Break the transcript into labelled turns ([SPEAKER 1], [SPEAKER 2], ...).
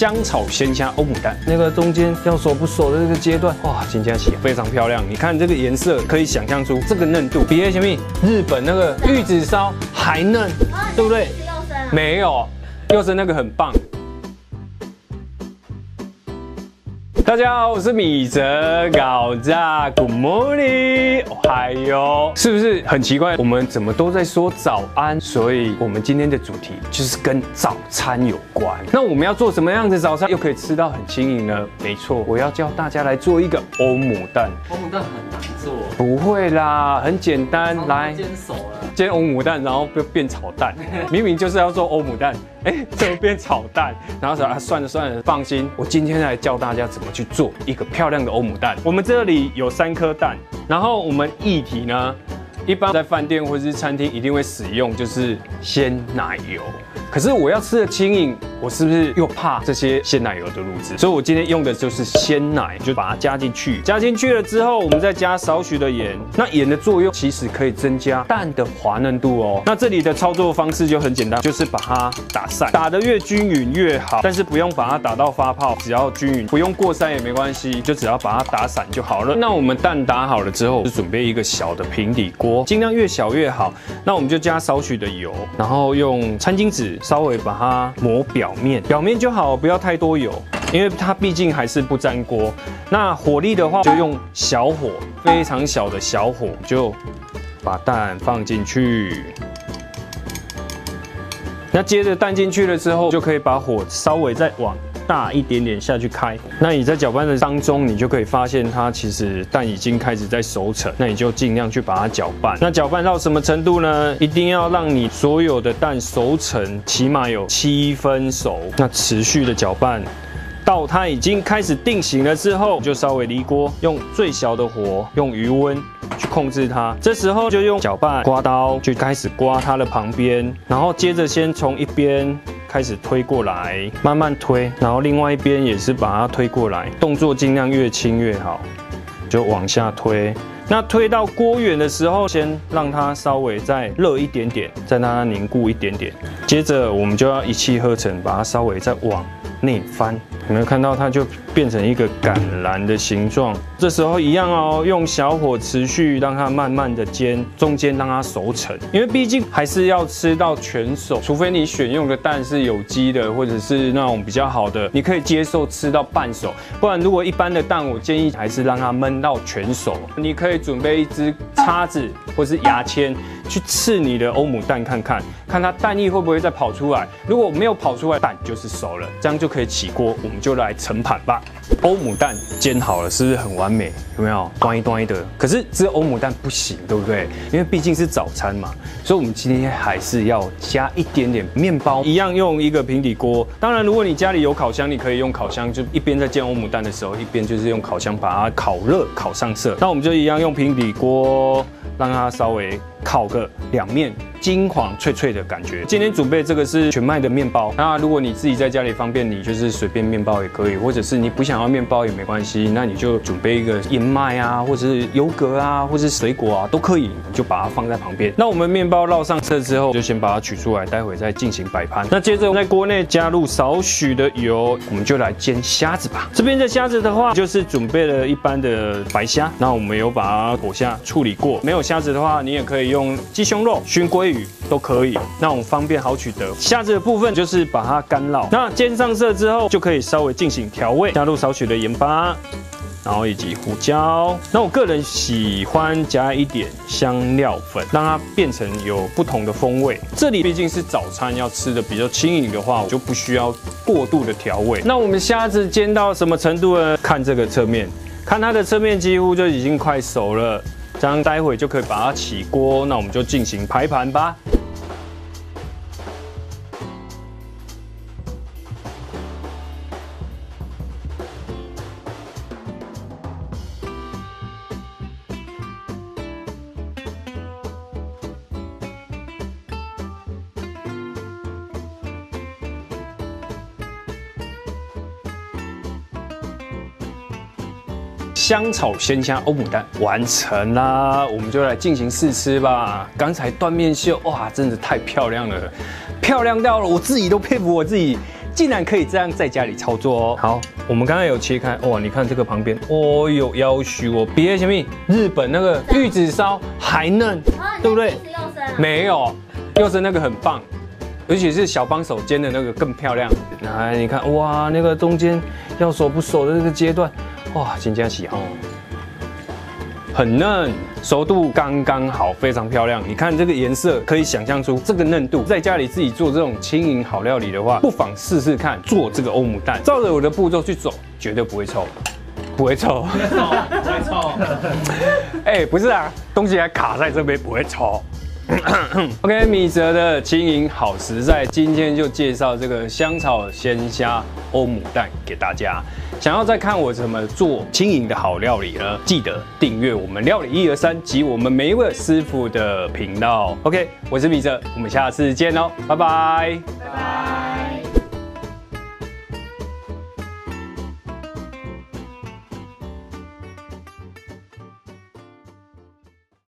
[SPEAKER 1] 香草鲜虾欧姆蛋，那个中间要熟不熟的这个阶段，哇，金佳琪非常漂亮。你看这个颜色，可以想象出这个嫩度比那什么日本那个玉子烧还嫩，对不对？没有，又是那个很棒。大家好，我是米泽搞炸，Good morning，嗨哟，是不是很奇怪？我们怎么都在说早安？所以我们今天的主题就是跟早餐有关。那我们要做什么样的早餐，又可以吃到很轻盈呢？没错，我要教大家来做一个欧姆蛋。
[SPEAKER 2] 欧姆蛋很难做，
[SPEAKER 1] 不会啦，很简单。来
[SPEAKER 2] 煎熟了，
[SPEAKER 1] 煎欧姆蛋，然后就变炒蛋。明明就是要做欧姆蛋，哎，怎么变炒蛋？然后说啊，算了算了，放心，我今天来教大家怎么去。去做一个漂亮的欧姆蛋。我们这里有三颗蛋，然后我们液体呢，一般在饭店或者是餐厅一定会使用，就是鲜奶油。可是我要吃的轻盈，我是不是又怕这些鲜奶油的卤汁？所以我今天用的就是鲜奶，就把它加进去。加进去了之后，我们再加少许的盐。那盐的作用其实可以增加蛋的滑嫩度哦。那这里的操作方式就很简单，就是把它打散，打得越均匀越好。但是不用把它打到发泡，只要均匀，不用过筛也没关系，就只要把它打散就好了。那我们蛋打好了之后，就准备一个小的平底锅，尽量越小越好。那我们就加少许的油，然后用餐巾纸。稍微把它抹表面，表面就好，不要太多油，因为它毕竟还是不粘锅。那火力的话，就用小火，非常小的小火，就把蛋放进去。那接着蛋进去了之后，就可以把火稍微再往。大一点点下去开，那你在搅拌的当中，你就可以发现它其实蛋已经开始在熟成，那你就尽量去把它搅拌。那搅拌到什么程度呢？一定要让你所有的蛋熟成，起码有七分熟。那持续的搅拌，到它已经开始定型了之后，就稍微离锅，用最小的火，用余温去控制它。这时候就用搅拌刮刀就开始刮它的旁边，然后接着先从一边。开始推过来，慢慢推，然后另外一边也是把它推过来，动作尽量越轻越好，就往下推。那推到锅远的时候，先让它稍微再热一点点，再让它凝固一点点。接着我们就要一气呵成，把它稍微再往内翻。有没有看到它就变成一个橄榄的形状？这时候一样哦，用小火持续让它慢慢的煎，中间让它熟成，因为毕竟还是要吃到全熟，除非你选用的蛋是有机的，或者是那种比较好的，你可以接受吃到半熟。不然如果一般的蛋，我建议还是让它焖到全熟。你可以准备一支叉子或是牙签。去刺你的欧姆蛋看看，看它蛋液会不会再跑出来。如果没有跑出来，蛋就是熟了，这样就可以起锅。我们就来盛盘吧。欧姆蛋煎好了，是不是很完美？有没有端一端一的？可是只有欧姆蛋不行，对不对？因为毕竟是早餐嘛，所以我们今天还是要加一点点面包，一样用一个平底锅。当然，如果你家里有烤箱，你可以用烤箱，就一边在煎欧姆蛋的时候，一边就是用烤箱把它烤热、烤上色。那我们就一样用平底锅，让它稍微。烤个两面金黄脆脆的感觉。今天准备这个是全麦的面包。那如果你自己在家里方便，你就是随便面包也可以，或者是你不想要面包也没关系，那你就准备一个燕麦啊，或者是优格啊，或者是水果啊都可以，就把它放在旁边。那我们面包烙上色之后，就先把它取出来，待会再进行摆盘。那接着在锅内加入少许的油，我们就来煎虾子吧。这边的虾子的话，就是准备了一般的白虾，那我们有把它裹下处理过。没有虾子的话，你也可以。用鸡胸肉、熏鲑鱼都可以，那种方便好取得。虾子的部分就是把它干烙，那煎上色之后就可以稍微进行调味，加入少许的盐巴，然后以及胡椒。那我个人喜欢加一点香料粉，让它变成有不同的风味。这里毕竟是早餐要吃的比较轻盈的话，我就不需要过度的调味。那我们虾子煎到什么程度呢？看这个侧面，看它的侧面几乎就已经快熟了。这样待会就可以把它起锅，那我们就进行排盘吧。香草鲜虾欧姆蛋完成啦，我们就来进行试吃吧。刚才断面秀哇，真的太漂亮了，漂亮到了，我自己都佩服我自己。竟然可以这样在家里操作哦。好，我们刚才有切开，哇，你看这个旁边，哦有腰须哦，比什么日本那个玉子烧还嫩，对不对？没有，又是那个很棒，尤其是小帮手煎的那个更漂亮。来，你看，哇，那个中间要熟不熟的那个阶段，哇，金佳喜哦。很嫩，熟度刚刚好，非常漂亮。你看这个颜色，可以想象出这个嫩度。在家里自己做这种轻盈好料理的话，不妨试试看做这个欧姆蛋，照着我的步骤去走，绝对不会臭，不会臭，
[SPEAKER 2] 不会臭。
[SPEAKER 1] 哎，不是啊，东西还卡在这边，不会臭。OK，米泽的轻盈好实在，今天就介绍这个香草鲜虾欧姆蛋给大家。想要再看我怎么做轻盈的好料理呢？记得订阅我们料理一二三及我们每一位师傅的频道。OK，我是米泽，我们下次见哦，拜拜。